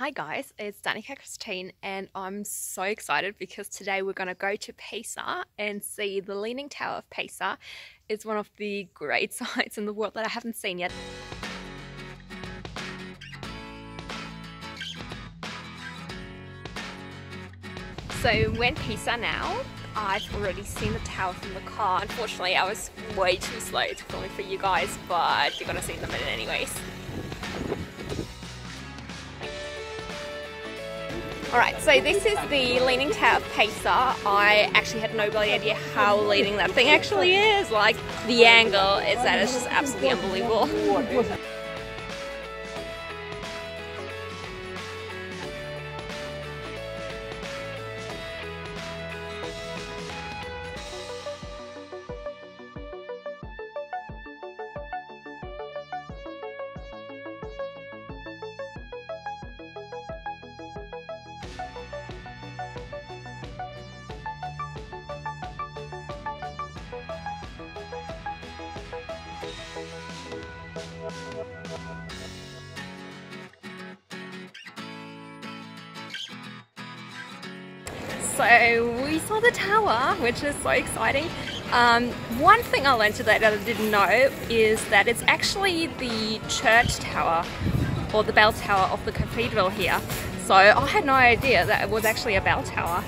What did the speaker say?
Hi guys, it's Danica Christin and I'm so excited because today we're going to go to Pisa and see the Leaning Tower of Pisa. It's one of the great sights in the world that I haven't seen yet. So we're in Pisa now. I've already seen the tower from the car. Unfortunately, I was way too slow to film it for you guys, but you're gonna see it in minute anyways. Alright, so this is the Leaning Tower of Pisa. I actually had no bloody idea how leaning that thing actually is. Like, the angle is that it's just absolutely unbelievable. So we saw the tower, which is so exciting. Um, one thing I learned today that I didn't know is that it's actually the church tower or the bell tower of the cathedral here. So I had no idea that it was actually a bell tower.